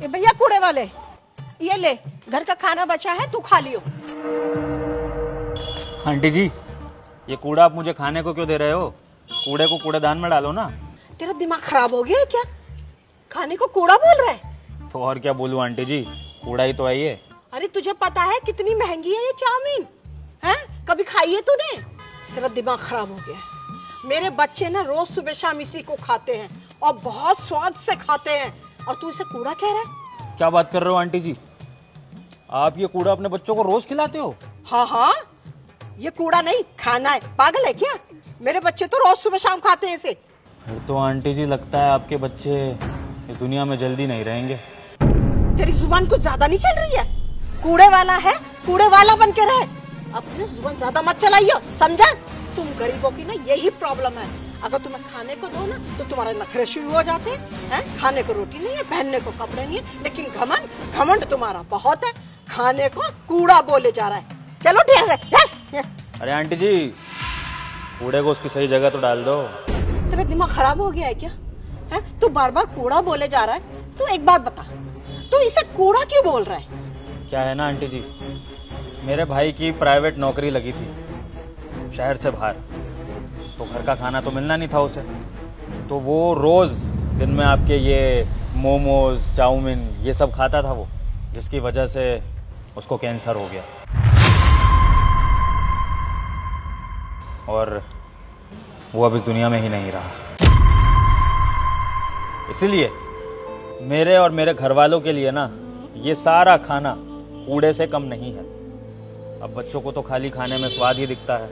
ए भैया कूड़े वाले ये ले घर का खाना बचा है तू खा लियो। आंटी जी ये कूड़ा आप मुझे खाने को क्यों दे रहे हो? कूड़े को कूड़ेदान में डालो ना। तेरा दिमाग खराब हो गया है क्या? खाने को कूड़ा बोल रहा है? तो और क्या बोलूँ आंटी जी कूड़ा ही तो है ये। अरे तुझे पता है कितनी महँगी है ये चाउमीन? हैं? कभी खाई है तूने? तेरा दिमाग खराब हो गया है। मेरे बच्चे ना रोज सुबह शाम इसी को खाते हैं और बहुत स्वाद से खाते हैं। और तू इसे कूड़ा कह रहा है? क्या बात कर रहे हो आंटी जी? आप ये कूड़ा अपने बच्चों को रोज खिलाते हो? हाँ हाँ। ये कूड़ा नहीं खाना है। पागल है क्या? मेरे बच्चे तो रोज सुबह शाम खाते हैं इसे। फिर तो आंटी जी लगता है आपके बच्चे इस दुनिया में जल्दी नहीं रहेंगे। तेरी ज़ुबान कुछ ज़्यादा नहीं चल रही है? कूड़े वाला है कूड़े वाला बन के रहे। अपनी ज़ुबान ज़्यादा मत चलाइयो समझा? तुम गरीबों की ना यही प्रॉब्लम है। अगर तुम्हें खाने को दो ना तो तुम्हारे नखरे शुरू हो जाते हैं? खाने को रोटी नहीं है पहनने को कपड़े नहीं है लेकिन घमंड घमंड तुम्हारा बहुत है। खाने को कूड़ा बोले जा रहा है। चलो ठीक है अरे आंटी जी कूड़े को उसकी सही जगह तो डाल दो। तेरा दिमाग खराब हो गया है क्या? है? तू बार बार कूड़ा बोले जा रहा है। तू एक बात बता तू इसे कूड़ा क्यों बोल रहा है? क्या है ना आंटी जी मेरे भाई की प्राइवेट नौकरी लगी थी शहर से बाहर। तो घर का खाना तो मिलना नहीं था उसे। तो वो रोज़ दिन में आपके ये मोमोज, चाउमीन, ये सब खाता था वो, जिसकी वजह से उसको कैंसर हो गया। और वो अब इस दुनिया में ही नहीं रहा। इसीलिए मेरे और मेरे घर वालों के लिए ना, ये सारा खाना कूड़े से कम नहीं है। अब बच्चों को तो खाली खाने में स्वाद ही दिखता है।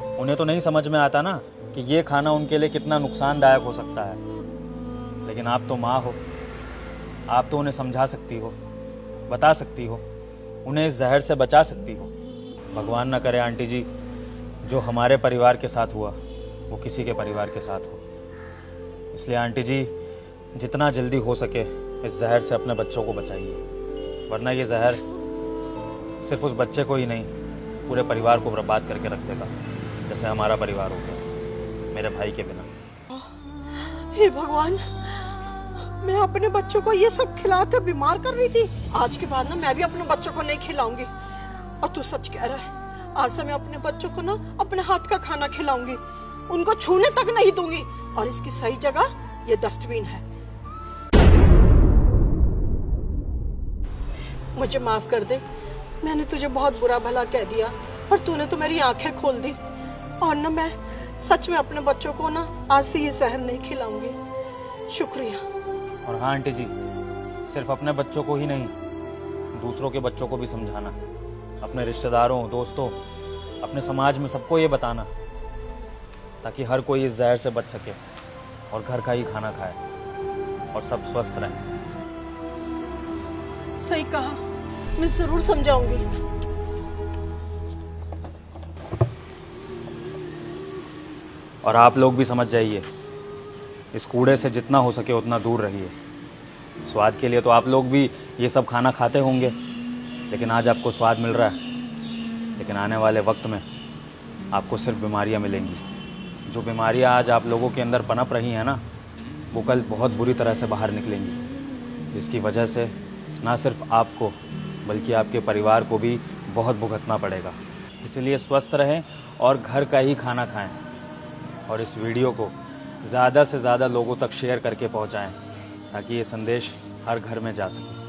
उन्हें तो नहीं समझ में आता ना कि ये खाना उनके लिए कितना नुकसानदायक हो सकता है। लेकिन आप तो माँ हो। आप तो उन्हें समझा सकती हो, बता सकती हो, उन्हें इस जहर से बचा सकती हो। भगवान ना करे आंटी जी, जो हमारे परिवार के साथ हुआ, वो किसी के परिवार के साथ हो। इसलिए आंटी जी, जितना जल्दी हो सके इस जहर से अपने बच्चों को बचाइए, वरना ये जहर सिर्फ़ उस बच्चे को ही नहीं, पूरे परिवार को बर्बाद करके रख देगा। जैसे हमारा परिवार हो गया, मेरे भाई के बिना। हे भगवान, मैं अपने बच्चों को ये सब खिलाकर बीमार कर रही थी। आज के बाद ना मैं भी अपने बच्चों को नहीं खिलाऊँगी। और तू सच कह रहा है, आज से मैं अपने बच्चों को ना अपने हाथ का खाना खिलाऊँगी। उनको छूने तक नहीं दूँगी। और इसकी सही जगह ये डस्टबिन है। मुझे माफ़ कर दे। मैंने तुझे बहुत बुरा भला कह दिया, पर तूने तो मेरी आँखें खोल दी। और ना मैं। सच में अपने बच्चों को ना आज से ये जहर नहीं खिलाऊँगी। शुक्रिया। और हाँ आंटी जी सिर्फ़ अपने बच्चों को ही नहीं दूसरों के बच्चों को भी समझाना अपने रिश्तेदारों दोस्तों अपने समाज में सबको ये बताना ताकि हर कोई इस जहर से बच सके और घर का ही खाना खाए और सब स्वस्थ रहें। सही कहा। मैं ज़रूर समझाऊँगी। और आप लोग भी समझ जाइए, इस कूड़े से जितना हो सके उतना दूर रहिए। स्वाद के लिए तो आप लोग भी ये सब खाना खाते होंगे, लेकिन आज आपको स्वाद मिल रहा है। लेकिन आने वाले वक्त में आपको सिर्फ़ बीमारियाँ मिलेंगी। जो बीमारियाँ आज आप लोगों के अंदर पनप रही हैं ना, वो कल बहुत बुरी तरह से बाहर निकलेंगी। जिसकी वजह से ना सिर्फ़ आपको, बल्कि आपके परिवार को भी बहुत भुगतना पड़ेगा। इसलिए स्वस्थ रहें और घर का ही खाना खाएँ। और इस वीडियो को ज़्यादा से ज़्यादा लोगों तक शेयर करके पहुँचाएँ, ताकि ये संदेश हर घर में जा सके।